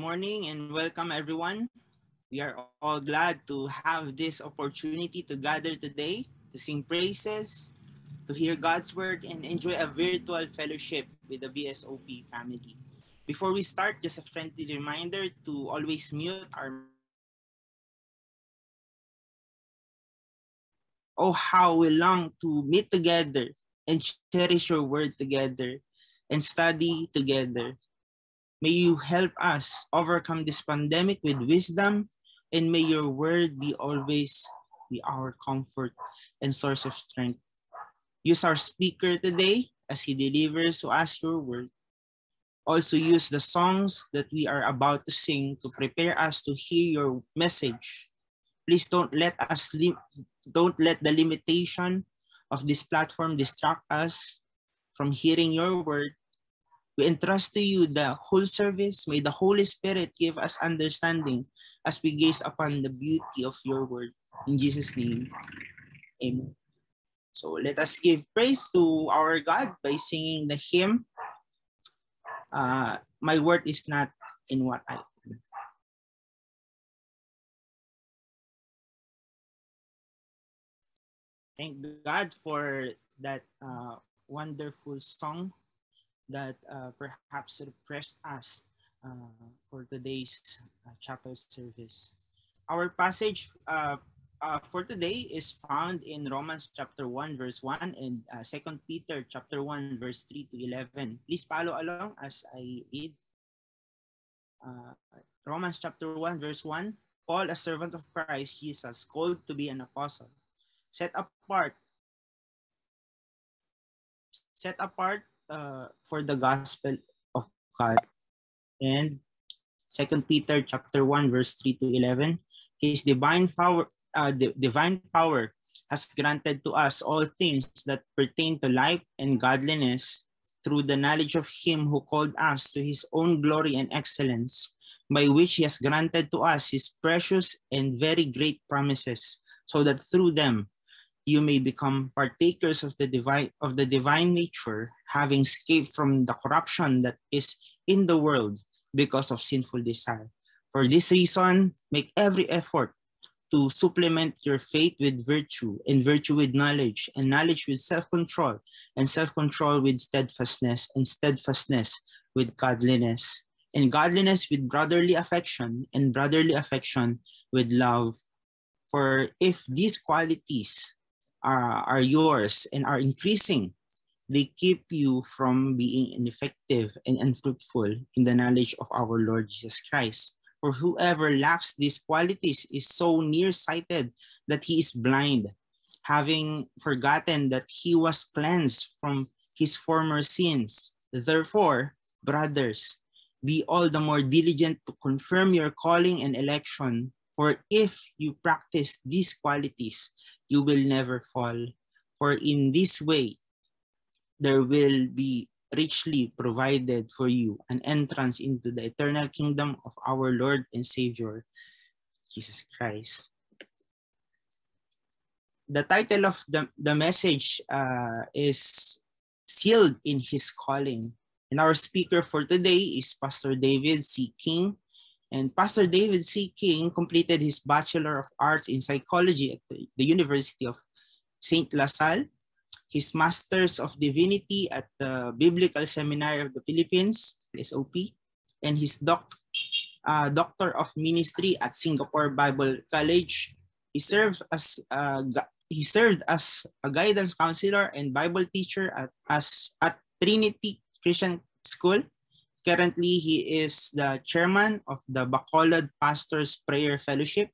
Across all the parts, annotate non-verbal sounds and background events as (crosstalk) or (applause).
morning and welcome everyone. We are all glad to have this opportunity to gather today to sing praises, to hear God's word, and enjoy a virtual fellowship with the BSOP family. Before we start, just a friendly reminder to always mute our Oh, how we long to meet together and cherish your word together and study together. May you help us overcome this pandemic with wisdom, and may your word be always be our comfort and source of strength. Use our speaker today as he delivers to us your word. Also use the songs that we are about to sing to prepare us to hear your message. Please don't let us don't let the limitation of this platform distract us from hearing your word. We entrust to you the whole service. May the Holy Spirit give us understanding as we gaze upon the beauty of your word. In Jesus' name, amen. So let us give praise to our God by singing the hymn, uh, My worth is not in what I thank God for that uh, wonderful song that uh, perhaps refreshed us uh, for today's uh, chapel service. Our passage uh, uh, for today is found in Romans chapter 1 verse 1 and uh, 2 Peter chapter 1 verse 3 to 11. Please follow along as I read. Uh, Romans chapter 1 verse 1. Paul, a servant of Christ Jesus, called to be an apostle set apart set apart uh, for the gospel of God. And Second Peter chapter 1 verse 3 to 11, his divine power uh, the divine power has granted to us all things that pertain to life and godliness through the knowledge of him who called us to his own glory and excellence, by which he has granted to us his precious and very great promises, so that through them you may become partakers of the divine of the divine nature, having escaped from the corruption that is in the world because of sinful desire. For this reason, make every effort to supplement your faith with virtue, and virtue with knowledge, and knowledge with self-control, and self-control with steadfastness, and steadfastness with godliness, and godliness with brotherly affection, and brotherly affection with love. For if these qualities are, are yours and are increasing, they keep you from being ineffective and unfruitful in the knowledge of our Lord Jesus Christ. For whoever lacks these qualities is so nearsighted that he is blind, having forgotten that he was cleansed from his former sins. Therefore, brothers, be all the more diligent to confirm your calling and election. For if you practice these qualities, you will never fall. For in this way, there will be richly provided for you an entrance into the eternal kingdom of our Lord and Savior, Jesus Christ. The title of the, the message uh, is Sealed in His Calling. And our speaker for today is Pastor David C. King. And Pastor David C. King completed his Bachelor of Arts in Psychology at the University of St. La Salle, his Master's of Divinity at the Biblical Seminary of the Philippines, BSOP, and his doc, uh, Doctor of Ministry at Singapore Bible College. He served as uh, he served as a guidance counselor and Bible teacher at as at Trinity Christian School Currently, he is the chairman of the Bacolod Pastors Prayer Fellowship,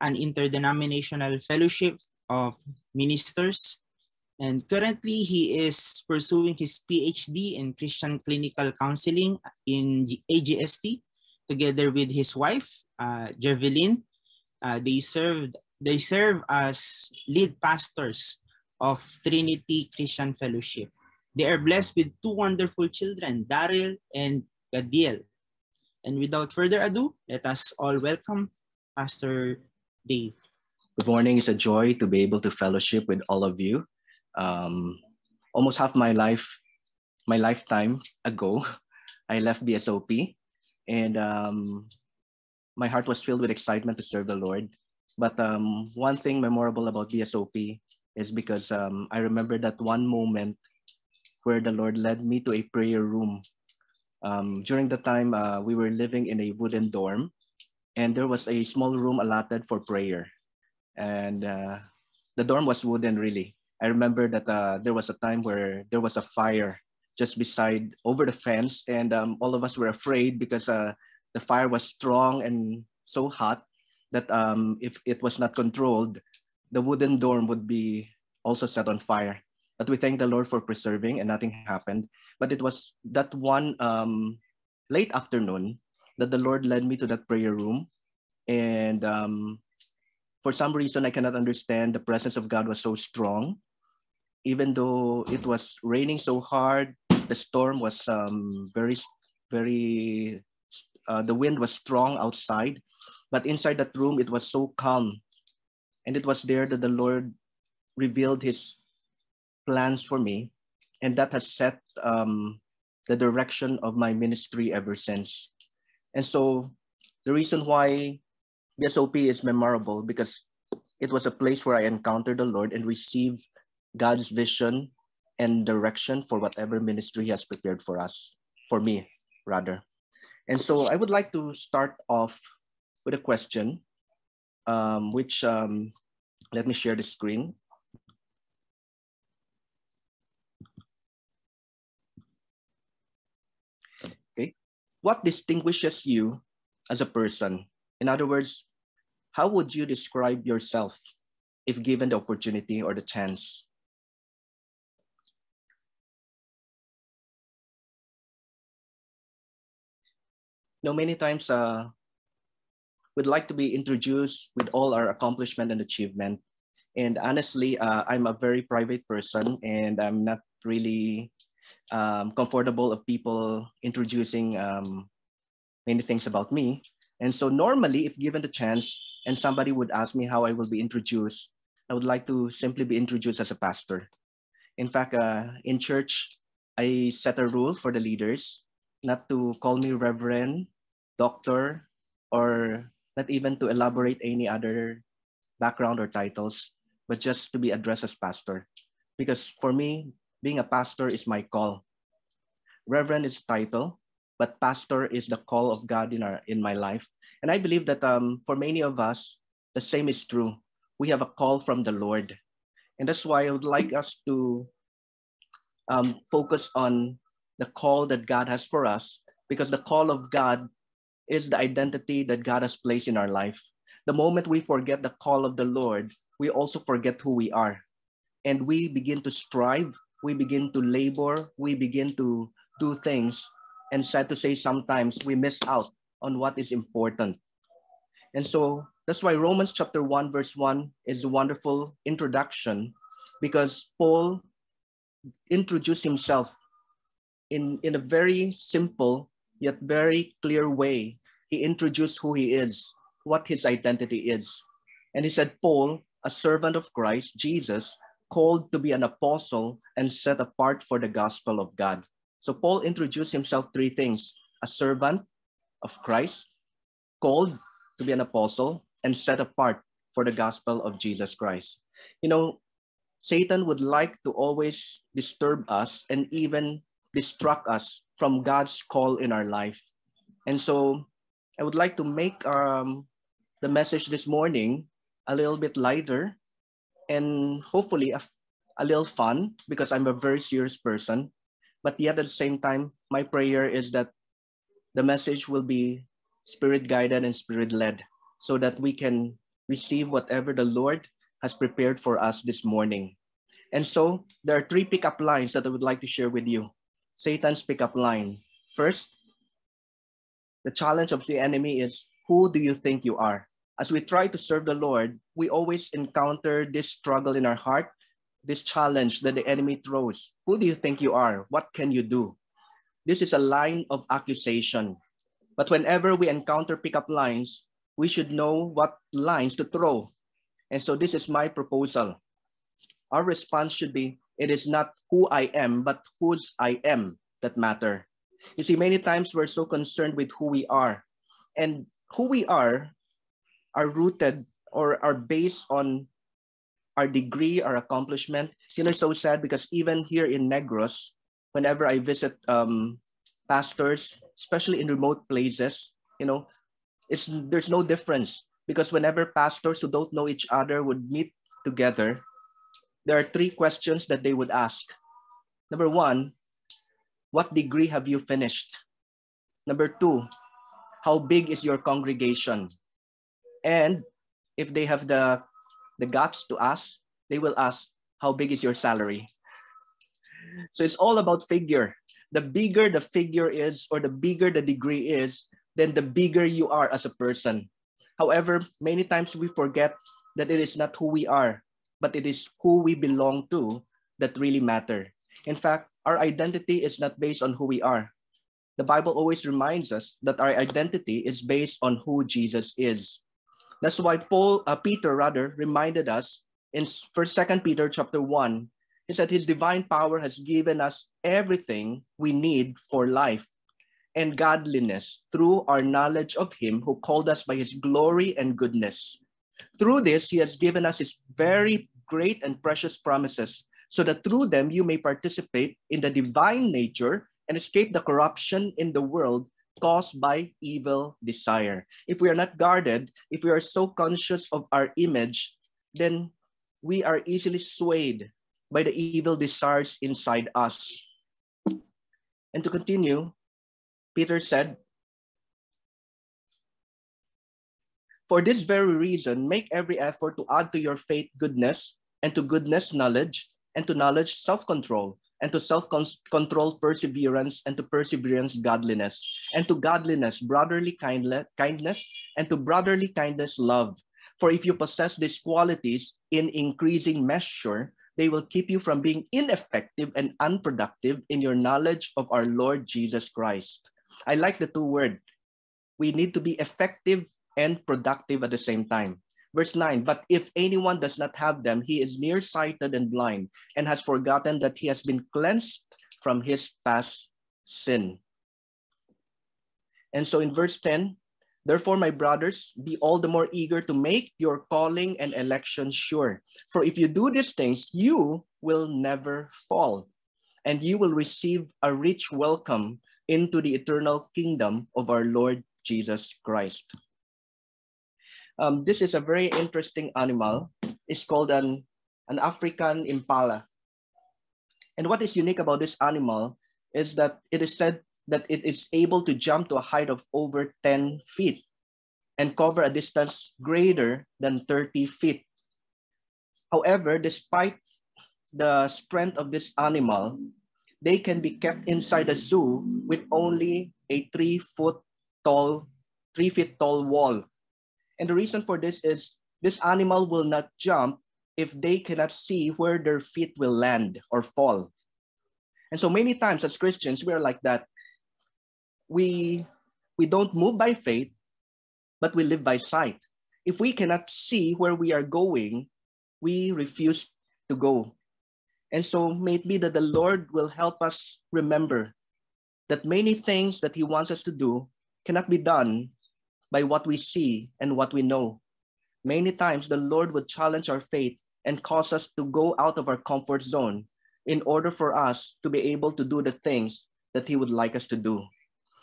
an interdenominational fellowship of ministers. And currently, he is pursuing his PhD in Christian Clinical Counseling in AGST, together with his wife, uh. Uh, they served they serve as lead pastors of Trinity Christian Fellowship. They are blessed with two wonderful children, Daryl and Gadiel. And without further ado, let us all welcome Pastor Dave. Good morning. It's a joy to be able to fellowship with all of you. Um, almost half my life, my lifetime ago, I left BSOP and um, my heart was filled with excitement to serve the Lord. But um, one thing memorable about BSOP is because um, I remember that one moment where the Lord led me to a prayer room. Um, during the time uh, we were living in a wooden dorm, and there was a small room allotted for prayer. And uh, the dorm was wooden, really. I remember that uh, there was a time where there was a fire just beside over the fence, and um, all of us were afraid because uh, the fire was strong and so hot that um, if it was not controlled, the wooden dorm would be also set on fire. But we thank the Lord for preserving and nothing happened. But it was that one um, late afternoon that the Lord led me to that prayer room. And um, for some reason, I cannot understand, the presence of God was so strong. Even though it was raining so hard, the storm was um, very, very uh, the wind was strong outside, but inside that room, it was so calm. And it was there that the Lord revealed his plans for me. And that has set um, the direction of my ministry ever since. And so the reason why BSOP is memorable because it was a place where I encountered the Lord and received God's vision and direction for whatever ministry He has prepared for us, for me, rather. And so I would like to start off with a question, um, which um, let me share the screen. Okay, what distinguishes you as a person? In other words, how would you describe yourself if given the opportunity or the chance? know, many times uh, we'd like to be introduced with all our accomplishment and achievement. And honestly, uh, I'm a very private person and I'm not really um, comfortable of people introducing um, many things about me. And so normally, if given the chance and somebody would ask me how I will be introduced, I would like to simply be introduced as a pastor. In fact, uh, in church, I set a rule for the leaders not to call me reverend, doctor, or not even to elaborate any other background or titles, but just to be addressed as pastor. Because for me, being a pastor is my call. Reverend is title, but pastor is the call of God in our in my life. And I believe that um, for many of us, the same is true. We have a call from the Lord. And that's why I would like us to um, focus on the call that God has for us because the call of God is the identity that God has placed in our life. The moment we forget the call of the Lord, we also forget who we are. And we begin to strive, we begin to labor, we begin to do things. And sad to say, sometimes we miss out on what is important. And so that's why Romans chapter 1, verse 1 is a wonderful introduction because Paul introduced himself in, in a very simple yet very clear way. He introduced who he is, what his identity is. And he said, Paul, a servant of Christ, Jesus, called to be an apostle and set apart for the gospel of God. So Paul introduced himself three things a servant of Christ, called to be an apostle, and set apart for the gospel of Jesus Christ. You know, Satan would like to always disturb us and even distract us from God's call in our life. And so I would like to make um, the message this morning a little bit lighter and hopefully a, a little fun because I'm a very serious person. But yet at the same time, my prayer is that the message will be spirit guided and spirit led so that we can receive whatever the Lord has prepared for us this morning. And so there are three pickup lines that I would like to share with you. Satan's pickup line. First, the challenge of the enemy is who do you think you are? As we try to serve the Lord, we always encounter this struggle in our heart, this challenge that the enemy throws. Who do you think you are? What can you do? This is a line of accusation. But whenever we encounter pickup lines, we should know what lines to throw. And so this is my proposal. Our response should be it is not who I am, but whose I am that matter. You see, many times we're so concerned with who we are. And who we are are rooted or are based on our degree, our accomplishment. You know, it's so sad because even here in Negros, whenever I visit um, pastors, especially in remote places, you know, it's there's no difference because whenever pastors who don't know each other would meet together, there are three questions that they would ask. Number one, what degree have you finished? Number two, how big is your congregation? And if they have the, the guts to ask, they will ask, how big is your salary? So it's all about figure. The bigger the figure is, or the bigger the degree is, then the bigger you are as a person. However, many times we forget that it is not who we are, but it is who we belong to that really matter. In fact, our identity is not based on who we are. The Bible always reminds us that our identity is based on who Jesus is. That's why Paul, uh, Peter rather, reminded us in First, Second Peter chapter one, He said His divine power has given us everything we need for life and godliness through our knowledge of Him who called us by His glory and goodness. Through this, He has given us His very great and precious promises, so that through them you may participate in the divine nature and escape the corruption in the world caused by evil desire. If we are not guarded, if we are so conscious of our image, then we are easily swayed by the evil desires inside us. And to continue, Peter said, For this very reason, make every effort to add to your faith goodness, and to goodness knowledge, and to knowledge self-control, and to self-control perseverance, and to perseverance godliness, and to godliness brotherly kindness, and to brotherly kindness love. For if you possess these qualities in increasing measure, they will keep you from being ineffective and unproductive in your knowledge of our Lord Jesus Christ. I like the two words. We need to be effective and productive at the same time. Verse 9, but if anyone does not have them, he is nearsighted and blind and has forgotten that he has been cleansed from his past sin. And so in verse 10, therefore, my brothers, be all the more eager to make your calling and election sure. For if you do these things, you will never fall, and you will receive a rich welcome into the eternal kingdom of our Lord Jesus Christ. Um, this is a very interesting animal. It's called an, an African impala. And what is unique about this animal is that it is said that it is able to jump to a height of over 10 feet and cover a distance greater than 30 feet. However, despite the strength of this animal, they can be kept inside a zoo with only a three foot tall, three feet tall wall and the reason for this is this animal will not jump if they cannot see where their feet will land or fall. And so many times as Christians, we are like that. We, we don't move by faith, but we live by sight. If we cannot see where we are going, we refuse to go. And so may it be that the Lord will help us remember that many things that He wants us to do cannot be done by what we see and what we know. Many times, the Lord would challenge our faith and cause us to go out of our comfort zone in order for us to be able to do the things that He would like us to do.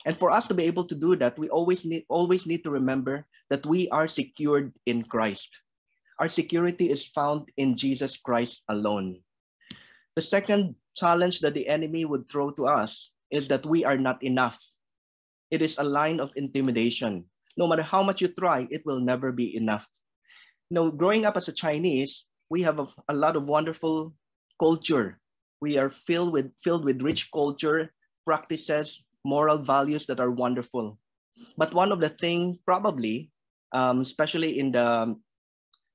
And for us to be able to do that, we always need, always need to remember that we are secured in Christ. Our security is found in Jesus Christ alone. The second challenge that the enemy would throw to us is that we are not enough. It is a line of intimidation no matter how much you try, it will never be enough. Know, growing up as a Chinese, we have a, a lot of wonderful culture. We are filled with filled with rich culture, practices, moral values that are wonderful. But one of the things, probably, um, especially in the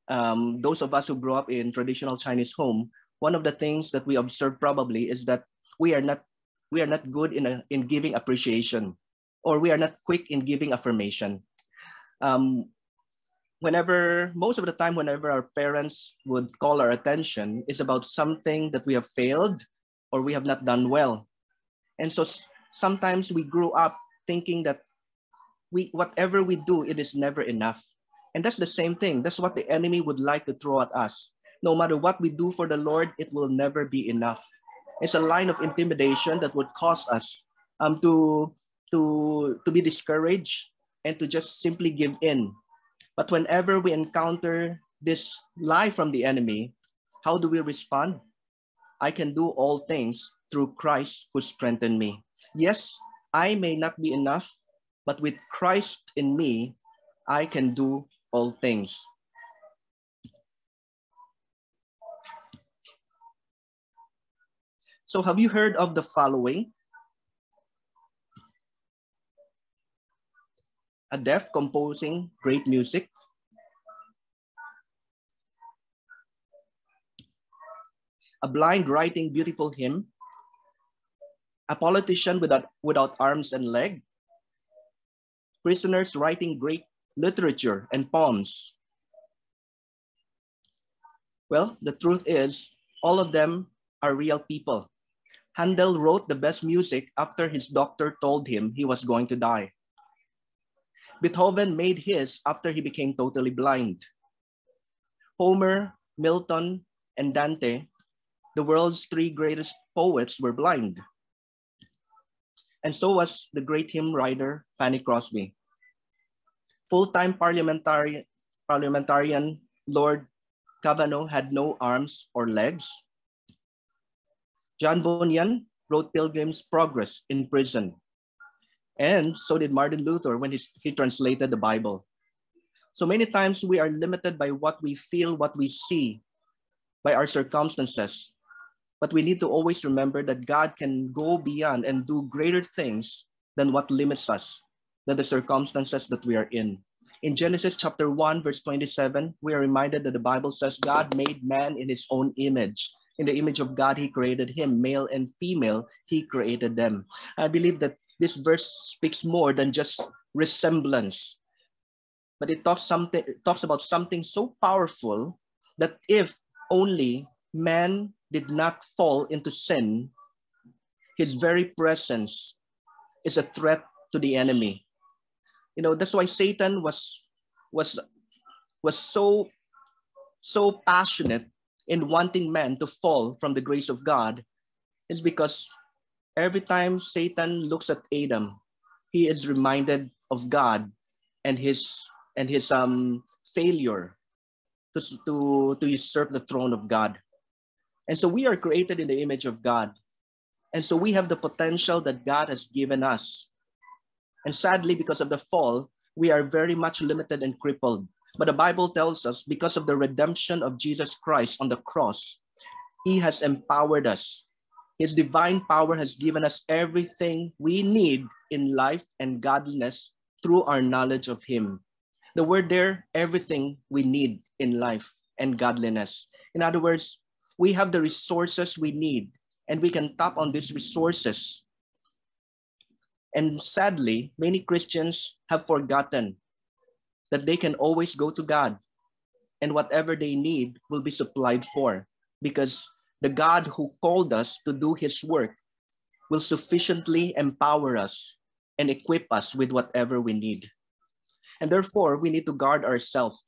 um, those of us who grew up in traditional Chinese home, one of the things that we observe probably is that we are not we are not good in a, in giving appreciation, or we are not quick in giving affirmation um, whenever most of the time whenever our parents would call our attention is about something that we have failed or we have not done well and so sometimes we grew up thinking that we whatever we do, it is never enough. And that's the same thing. That's what the enemy would like to throw at us. No matter what we do for the Lord, it will never be enough. It's a line of intimidation that would cause us um, to, to, to be discouraged and to just simply give in. But whenever we encounter this lie from the enemy, how do we respond? I can do all things through Christ who strengthened me. Yes, I may not be enough, but with Christ in me, I can do all things. So have you heard of the following? A deaf composing great music. A blind writing beautiful hymn. A politician without, without arms and leg. Prisoners writing great literature and poems. Well, the truth is, all of them are real people. Handel wrote the best music after his doctor told him he was going to die. Beethoven made his after he became totally blind. Homer, Milton, and Dante, the world's three greatest poets, were blind. And so was the great hymn writer, Fanny Crosby. Full-time parliamentarian, parliamentarian Lord Kavanagh had no arms or legs. John Bunyan wrote Pilgrim's Progress in prison. And so did Martin Luther when he, he translated the Bible. So many times we are limited by what we feel, what we see, by our circumstances. But we need to always remember that God can go beyond and do greater things than what limits us, than the circumstances that we are in. In Genesis chapter 1, verse 27, we are reminded that the Bible says God made man in his own image. In the image of God, he created him, male and female, he created them. I believe that this verse speaks more than just resemblance, but it talks something it talks about something so powerful that if only man did not fall into sin, his very presence is a threat to the enemy. You know, that's why Satan was was was so so passionate in wanting man to fall from the grace of God is because every time Satan looks at Adam, he is reminded of God and his and his um failure to, to, to usurp the throne of God. And so we are created in the image of God. And so we have the potential that God has given us. And sadly, because of the fall, we are very much limited and crippled. But the Bible tells us because of the redemption of Jesus Christ on the cross, he has empowered us. His divine power has given us everything we need in life and godliness through our knowledge of him. The word there, everything we need in life and godliness. In other words, we have the resources we need and we can tap on these resources. And sadly, many Christians have forgotten that they can always go to God and whatever they need will be supplied for because the God who called us to do his work will sufficiently empower us and equip us with whatever we need. And therefore, we need to guard ourselves.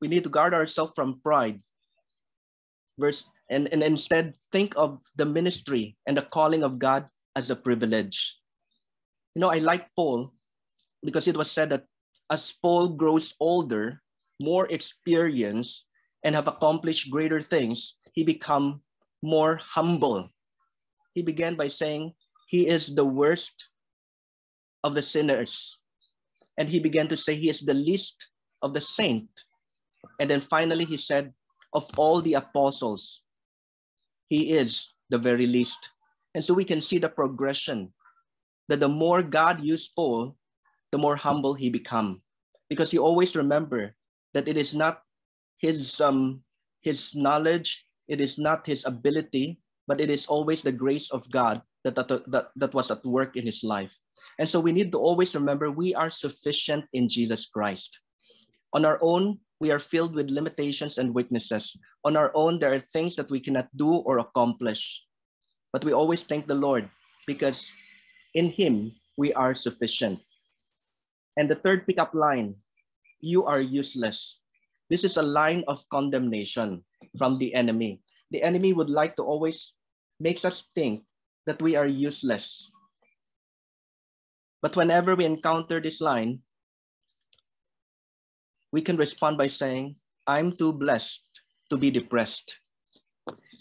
We need to guard ourselves from pride. Verse and, and instead think of the ministry and the calling of God as a privilege. You know, I like Paul because it was said that as Paul grows older, more experienced, and have accomplished greater things, he become more humble. He began by saying he is the worst of the sinners. And he began to say he is the least of the saint. And then finally he said, of all the apostles, he is the very least. And so we can see the progression that the more God used Paul, the more humble he become because he always remember that it is not his um his knowledge it is not his ability but it is always the grace of god that that, that, that was at work in his life. And so we need to always remember we are sufficient in jesus christ. On our own we are filled with limitations and weaknesses. On our own there are things that we cannot do or accomplish. But we always thank the lord because In him, we are sufficient. And the third pickup line, you are useless. This is a line of condemnation from the enemy. The enemy would like to always makes us think that we are useless. But whenever we encounter this line, we can respond by saying, I'm too blessed to be depressed.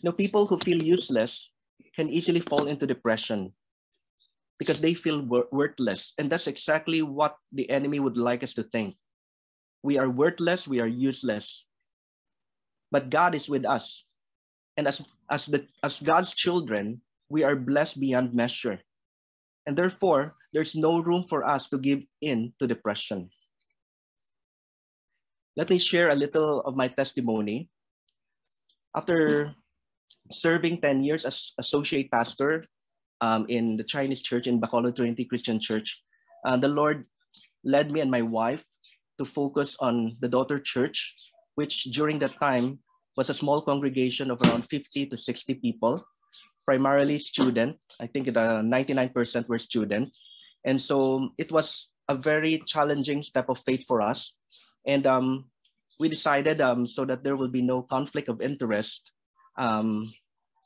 Know, people who feel useless can easily fall into depression because they feel wor- worthless. And that's exactly what the enemy would like us to think. We are worthless, we are useless. But God is with us. And as, as, the, as God's children, we are blessed beyond measure. And therefore, there's no room for us to give in to depression. Let me share a little of my testimony. After serving 10 years as associate pastor um, in the Chinese church in Bacolod Trinity Christian Church, uh, the Lord led me and my wife to focus on the daughter church, which during that time was a small congregation of around 50 to 60 people, primarily student. I think the 99% were student. And so it was a very challenging step of faith for us. And um, we decided um, so that there will be no conflict of interest, um,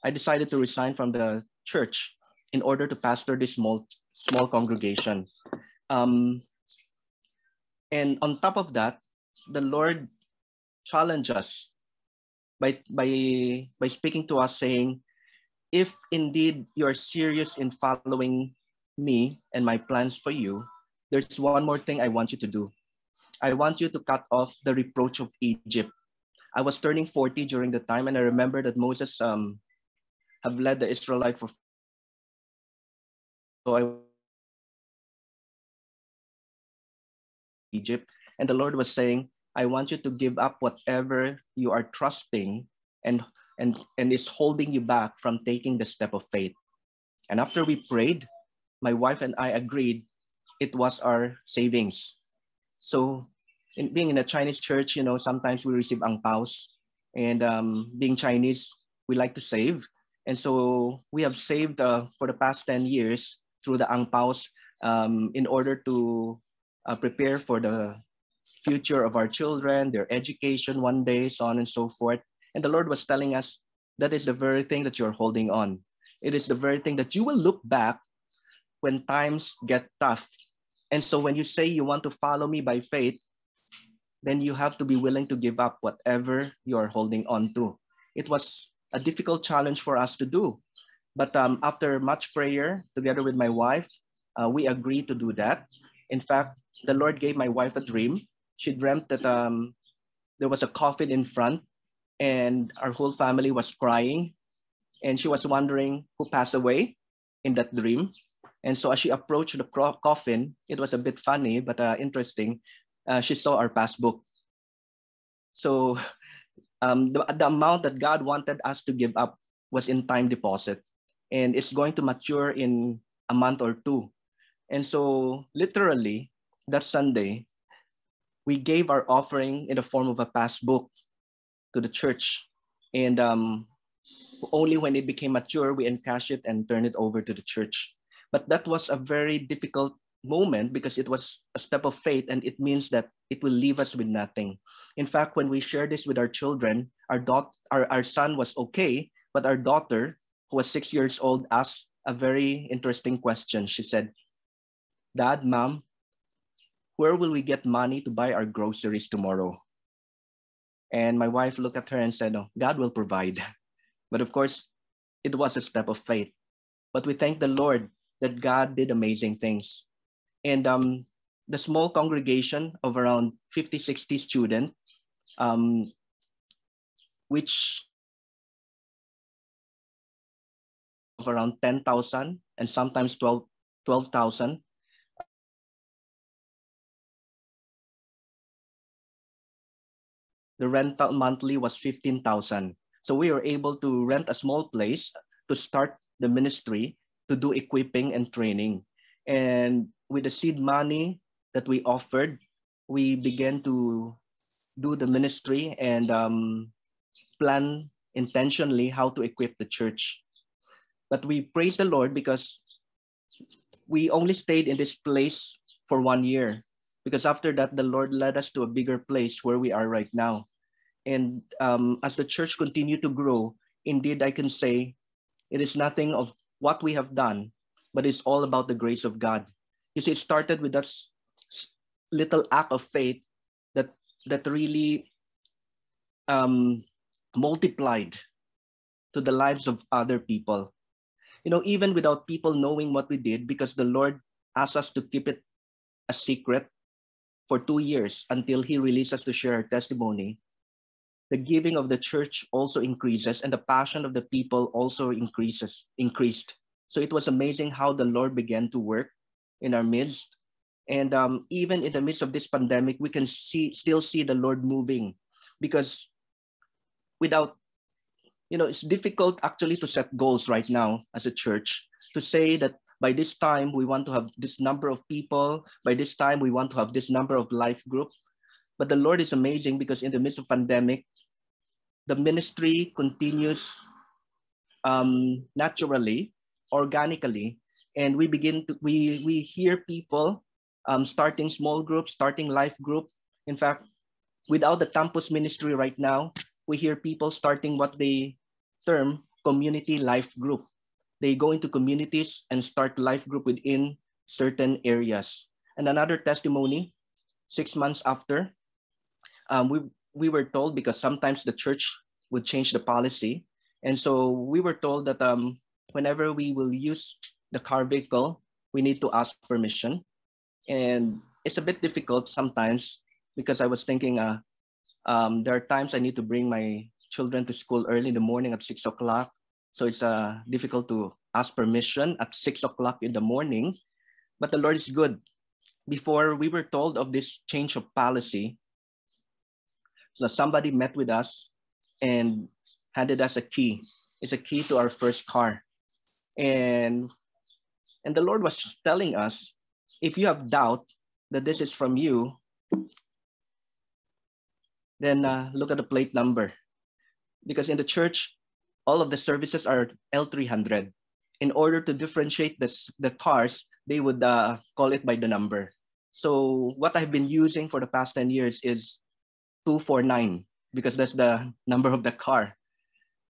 I decided to resign from the church in order to pastor this small, small congregation. Um, and on top of that, the Lord challenged us by, by, by speaking to us saying, if indeed you're serious in following me and my plans for you, there's one more thing I want you to do. I want you to cut off the reproach of Egypt. I was turning 40 during the time, and I remember that Moses um, have led the Israelite for so I Egypt, and the Lord was saying, I want you to give up whatever you are trusting and and and is holding you back from taking the step of faith. And after we prayed, my wife and I agreed it was our savings. So in, being in a Chinese church, you know, sometimes we receive ang paos and um, being Chinese, we like to save. And so we have saved uh, for the past 10 years through the ang paos um, in order to uh, prepare for the future of our children, their education one day, so on and so forth. And the Lord was telling us that is the very thing that you're holding on. It is the very thing that you will look back when times get tough. And so when you say you want to follow me by faith, then you have to be willing to give up whatever you are holding on to. It was a difficult challenge for us to do. But um, after much prayer, together with my wife, uh, we agreed to do that. In fact, the Lord gave my wife a dream. She dreamt that um, there was a coffin in front and our whole family was crying. And she was wondering who passed away in that dream. And so as she approached the coffin, it was a bit funny, but uh, interesting. Uh, she saw our passbook. So um, the, the amount that God wanted us to give up was in time deposit. And it's going to mature in a month or two. And so literally that Sunday, we gave our offering in the form of a passbook to the church. And um, only when it became mature, we encash it and turn it over to the church. But that was a very difficult moment because it was a step of faith and it means that it will leave us with nothing. In fact, when we share this with our children, our, our, our son was okay, but our daughter, who was six years old, asked a very interesting question. She said, Dad, Mom, where will we get money to buy our groceries tomorrow? And my wife looked at her and said, oh, God will provide. (laughs) But of course, it was a step of faith. But we thank the Lord that God did amazing things. And um, the small congregation of around 50, 60 students, um, which of around 10,000 and sometimes 12, 12,000. The rental monthly was 15,000. So we were able to rent a small place to start the ministry to do equipping and training. And with the seed money that we offered, we began to do the ministry and um, plan intentionally how to equip the church. But we praise the Lord because we only stayed in this place for one year because after that, the Lord led us to a bigger place where we are right now. And um, as the church continued to grow, indeed, I can say it is nothing of what we have done, but it's all about the grace of God. You see, it started with that little act of faith that that really um, multiplied to the lives of other people. You know, even without people knowing what we did, because the Lord asked us to keep it a secret for two years until He releases to share our testimony. The giving of the church also increases, and the passion of the people also increases, increased. So it was amazing how the Lord began to work in our midst. And um, even in the midst of this pandemic, we can see still see the Lord moving because without you know it's difficult actually to set goals right now as a church to say that by this time we want to have this number of people. By this time we want to have this number of life group. But the lord is amazing because in the midst of pandemic the ministry continues um, naturally organically. And we begin to we we hear people um, starting small groups starting life group. In fact without the campus ministry right now we hear people starting what they term community life group. They go into communities and start life group within certain areas. And another testimony, six months after, um, we, we were told because sometimes the church would change the policy. And so we were told that um, whenever we will use the car vehicle, we need to ask permission. And it's a bit difficult sometimes because I was thinking, uh, um, there are times I need to bring my children to school early in the morning at six o'clock. So it's uh, difficult to ask permission at six o'clock in the morning. But the Lord is good. Before we were told of this change of policy, so somebody met with us and handed us a key. It's a key to our first car. And and the Lord was telling us, if you have doubt that this is from you, then uh, look at the plate number. Because in the church, all of the services are L300. In order to differentiate this, the cars, they would uh, call it by the number. So what I've been using for the past 10 years is 249 because that's the (laughs) number of the car.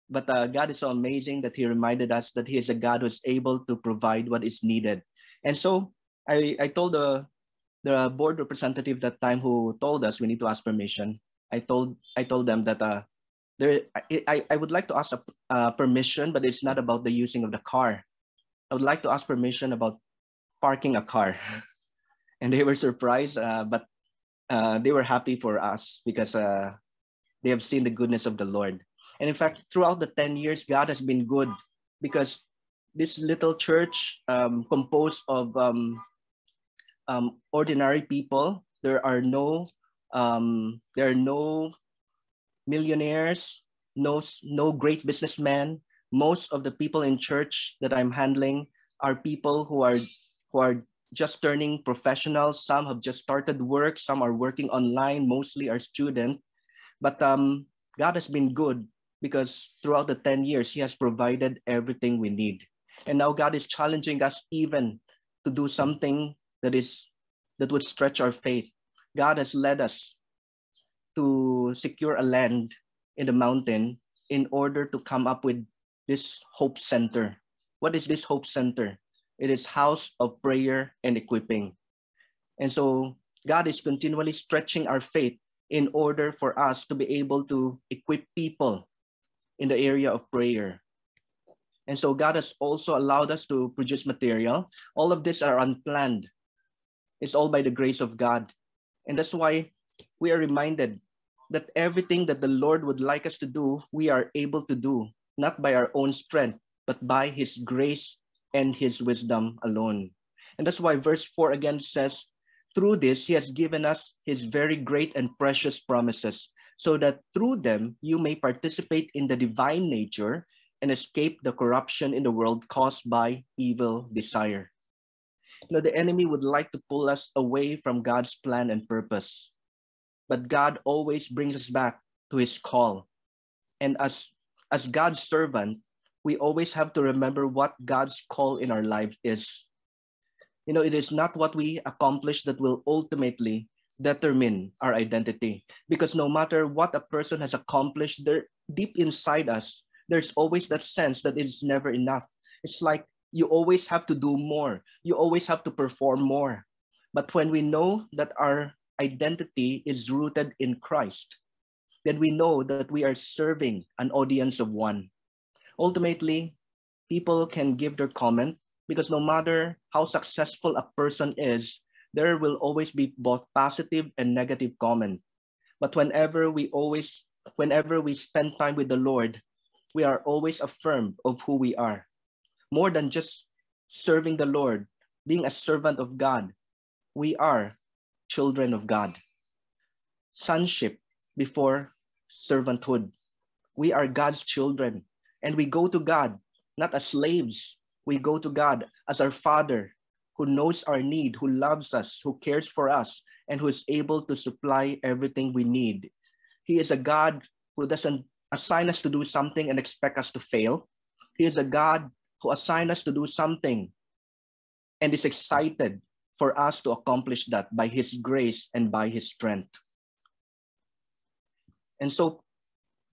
But uh, God is so amazing that He reminded us that He is a God who's able to provide what is needed. And so I, I told the, the board representative that time who told us we need to ask permission. I told I told them that uh, there I, I would like to ask a, uh, permission, but it's not about the using of the car. I would like to ask permission about parking a car, (laughs) and they were surprised, uh, but uh, they were happy for us because uh, they have seen the goodness of the Lord. And in fact, throughout the ten years, God has been good because this little church um, composed of um, um, ordinary people. There are no um, there are no millionaires, no, no great businessmen. Most of the people in church that I'm handling are people who are who are just turning professionals. Some have just started work. Some are working online. Mostly are students. But um, God has been good because throughout the 10 years, He has provided everything we need. And now God is challenging us even to do something that is that would stretch our faith. God has led us to secure a land in the mountain in order to come up with this hope center. What is this hope center? It is house of prayer and equipping. And so God is continually stretching our faith in order for us to be able to equip people in the area of prayer. And so God has also allowed us to produce material. All of this are unplanned. It's all by the grace of God. And that's why we are reminded that everything that the Lord would like us to do, we are able to do, not by our own strength, but by His grace and His wisdom alone. And that's why verse 4 again says, Through this, He has given us His very great and precious promises, so that through them you may participate in the divine nature and escape the corruption in the world caused by evil desire. Know, the enemy would like to pull us away from God's plan and purpose. But God always brings us back to his call. And as, as God's servant, we always have to remember what God's call in our life is. You know, it is not what we accomplish that will ultimately determine our identity. Because no matter what a person has accomplished, there deep inside us, there's always that sense that it's never enough. It's like you always have to do more. You always have to perform more. But when we know that our identity is rooted in Christ, then we know that we are serving an audience of one. Ultimately, people can give their comment because no matter how successful a person is, there will always be both positive and negative comment. But whenever we always, whenever we spend time with the Lord, we are always affirmed of who we are. More than just serving the Lord, being a servant of God, we are children of God. Sonship before servanthood. We are God's children, and we go to God not as slaves. We go to God as our Father who knows our need, who loves us, who cares for us, and who is able to supply everything we need. He is a God who doesn't assign us to do something and expect us to fail. He is a God who assigned us to do something and is excited for us to accomplish that by His grace and by His strength. And so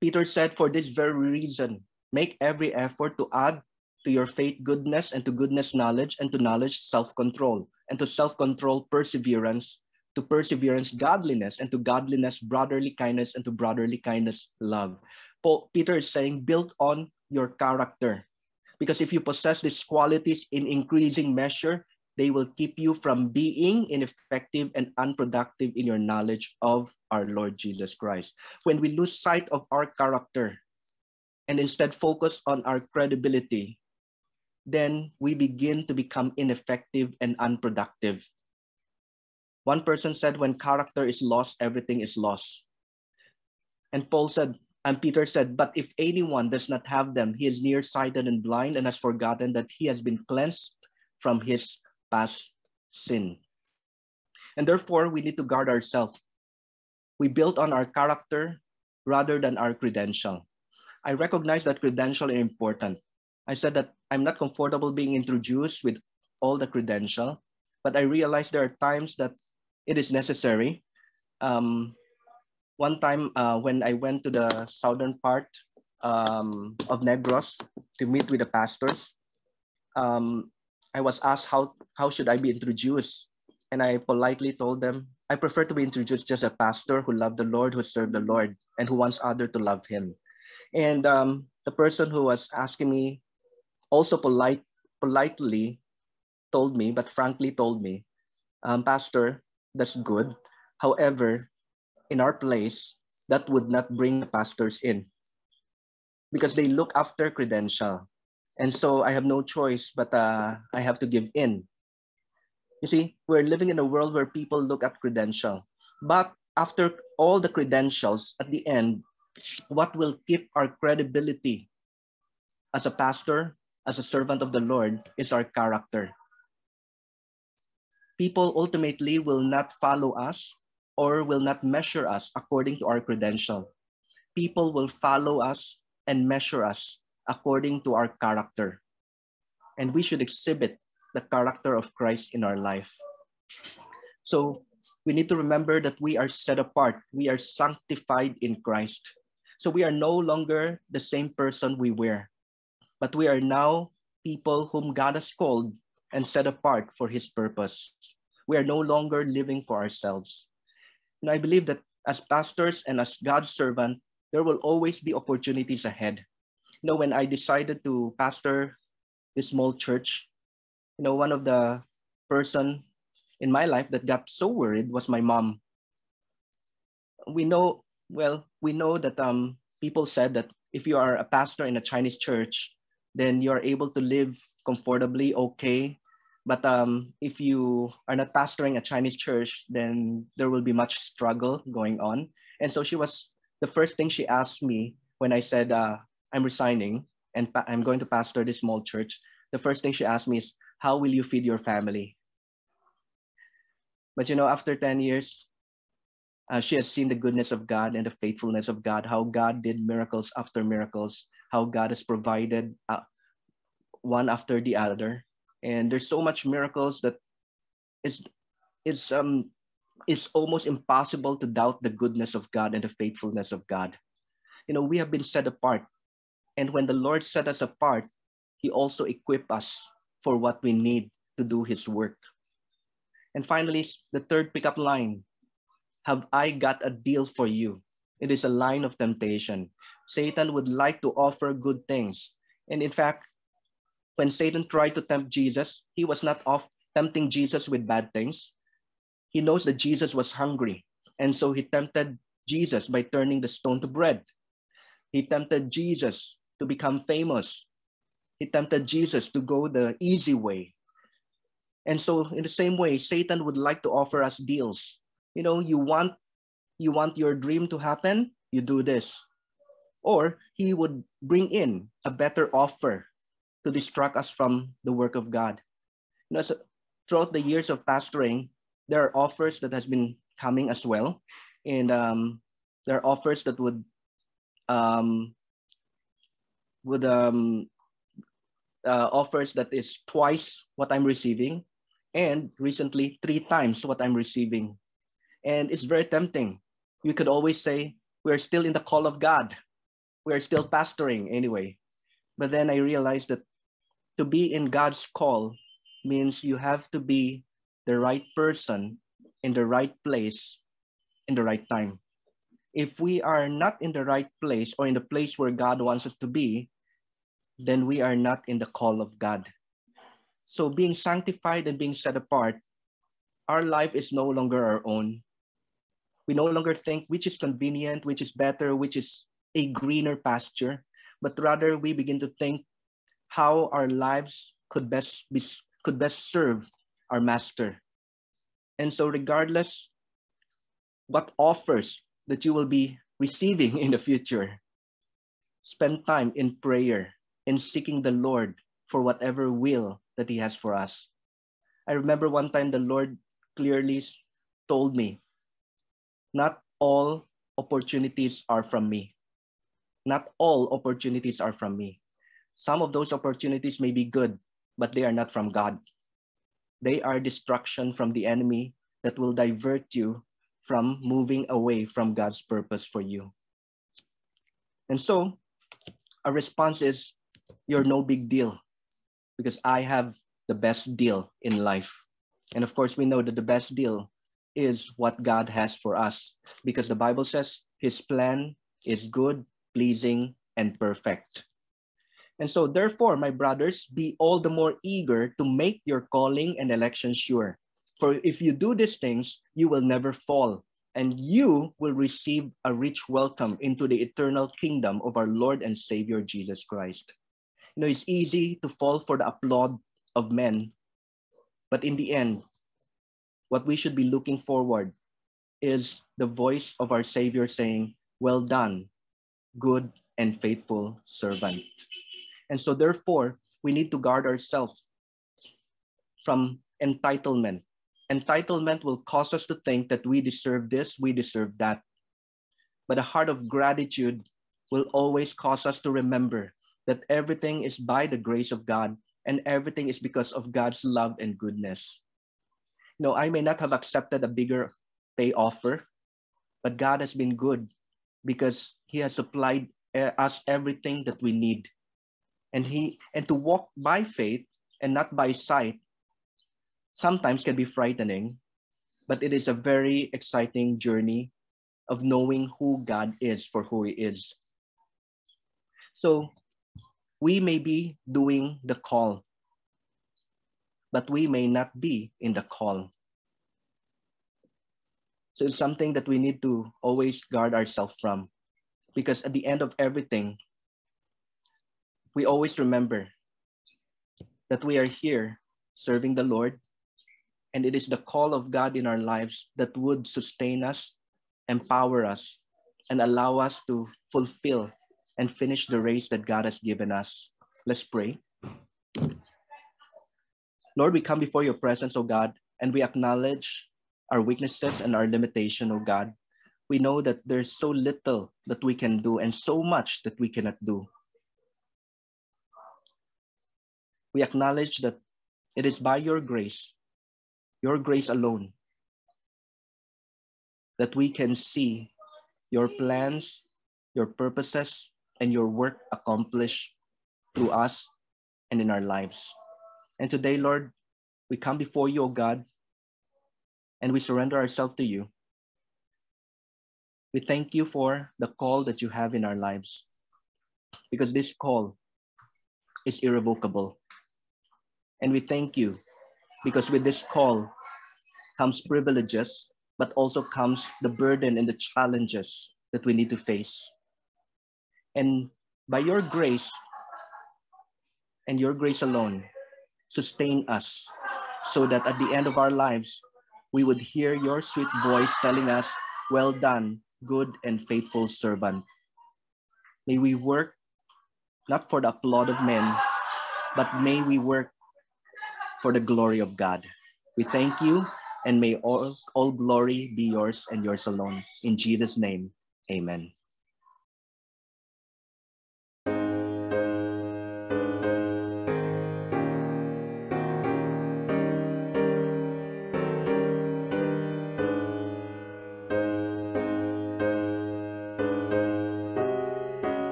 Peter said, for this very reason, make every effort to add to your faith goodness, and to goodness knowledge, and to knowledge self-control, and to self-control perseverance, to perseverance godliness, and to godliness brotherly kindness, and to brotherly kindness love. Paul, Peter is saying, build on your character. Because if you possess these qualities in increasing measure, they will keep you from being ineffective and unproductive in your knowledge of our Lord Jesus Christ. When we lose sight of our character and instead focus on our credibility, then we begin to become ineffective and unproductive. One person said, when character is lost, everything is lost. And Paul said, and Peter said, but if anyone does not have them, he is nearsighted and blind and has forgotten that he has been cleansed from his past sin. And therefore, we need to guard ourselves. We build on our character rather than our credential. I recognize that credential is important. I said that I'm not comfortable being introduced with all the credential, but I realize there are times that it is necessary. Um, one time uh, when I went to the southern part um, of Negros to meet with the pastors, um, I was asked how, how should I be introduced? And I politely told them, I prefer to be introduced just a pastor who loved the Lord, who served the Lord, and who wants other to love him. And um, the person who was asking me also polite, politely told me, but frankly told me, um, Pastor, that's good. However, in our place, that would not bring the pastors in because they look after credential. And so I have no choice, but uh, I have to give in. You see, we're living in a world where people look at credential. But after all the credentials, at the end, what will keep our credibility as a pastor, as a servant of the Lord is our character. People ultimately will not follow us or will not measure us according to our credential. People will follow us and measure us according to our character. And we should exhibit the character of Christ in our life. So we need to remember that we are set apart. We are sanctified in Christ. So we are no longer the same person we were but we are now people whom God has called and set apart for his purpose. We are no longer living for ourselves. And I believe that as pastors and as God's servant, there will always be opportunities ahead. You know, when I decided to pastor this small church, you know, one of the person in my life that got so worried was my mom. We know, well, we know that um, people said that if you are a pastor in a Chinese church, then you're able to live comfortably, okay. But um, if you are not pastoring a Chinese church, then there will be much struggle going on. And so she was the first thing she asked me when I said uh, I'm resigning and I'm going to pastor this small church. The first thing she asked me is, "How will you feed your family?" But you know, after 10 years, uh, she has seen the goodness of God and the faithfulness of God, how God did miracles after miracles, how God has provided uh, one after the other. And there's so much miracles that it's it's um it's almost impossible to doubt the goodness of God and the faithfulness of God. You know, we have been set apart. And when the Lord set us apart, He also equipped us for what we need to do His work. And finally, the third pickup line Have I got a deal for you? It is a line of temptation. Satan would like to offer good things. And in fact, when Satan tried to tempt Jesus, he was not off tempting Jesus with bad things. He knows that Jesus was hungry. And so he tempted Jesus by turning the stone to bread. He tempted Jesus to become famous. He tempted Jesus to go the easy way. And so in the same way, Satan would like to offer us deals. You know, you want you want your dream to happen, you do this. Or he would bring in a better offer to distract us from the work of God. You know, so throughout the years of pastoring, there are offers that has been coming as well, and um, there are offers that would um, would um, uh, offers that is twice what I'm receiving, and recently three times what I'm receiving, and it's very tempting. You could always say we're still in the call of God, we're still pastoring anyway, but then I realized that to be in God's call means you have to be the right person in the right place in the right time. If we are not in the right place or in the place where God wants us to be, then we are not in the call of God. So, being sanctified and being set apart, our life is no longer our own. We no longer think which is convenient, which is better, which is a greener pasture, but rather we begin to think how our lives could best be could best serve our master. And so regardless what offers that you will be receiving (laughs) in the future, spend time in prayer in seeking the Lord for whatever will that he has for us. I remember one time the Lord clearly told me, not all opportunities are from me. Not all opportunities are from me. Some of those opportunities may be good, but they are not from God. They are destruction from the enemy that will divert you from moving away from God's purpose for you. And so, our response is, You're no big deal because I have the best deal in life. And of course, we know that the best deal is what God has for us because the Bible says His plan is good, pleasing, and perfect. And so, therefore, my brothers, be all the more eager to make your calling and election sure. For if you do these things, you will never fall, and you will receive a rich welcome into the eternal kingdom of our Lord and Savior Jesus Christ. You know, it's easy to fall for the applaud of men, but in the end, what we should be looking forward is the voice of our Savior saying, Well done, good and faithful servant. And so therefore, we need to guard ourselves from entitlement. Entitlement will cause us to think that we deserve this, we deserve that. But a heart of gratitude will always cause us to remember that everything is by the grace of God and everything is because of God's love and goodness. Know, I may not have accepted a bigger pay offer, but God has been good because He has supplied eh, us everything that we need and he and to walk by faith and not by sight sometimes can be frightening but it is a very exciting journey of knowing who god is for who he is so we may be doing the call but we may not be in the call. So it's something that we need to always guard ourselves from because at the end of everything we always remember that we are here serving the Lord, and it is the call of God in our lives that would sustain us, empower us, and allow us to fulfill and finish the race that God has given us. Let's pray. Lord, we come before your presence, O God, and we acknowledge our weaknesses and our limitation, O God. We know that there's so little that we can do and so much that we cannot do. we acknowledge that it is by your grace, your grace alone, that we can see your plans, your purposes, and your work accomplished through us and in our lives. And today, Lord, we come before you, O God, and we surrender ourselves to you. We thank you for the call that you have in our lives because this call is irrevocable. And we thank you because with this call comes privileges, but also comes the burden and the challenges that we need to face. And by your grace and your grace alone, sustain us so that at the end of our lives, we would hear your sweet voice telling us, Well done, good and faithful servant. May we work not for the applaud of men, but may we work for the glory of God. We thank you and may all, all glory be yours and yours alone. In Jesus' name, amen.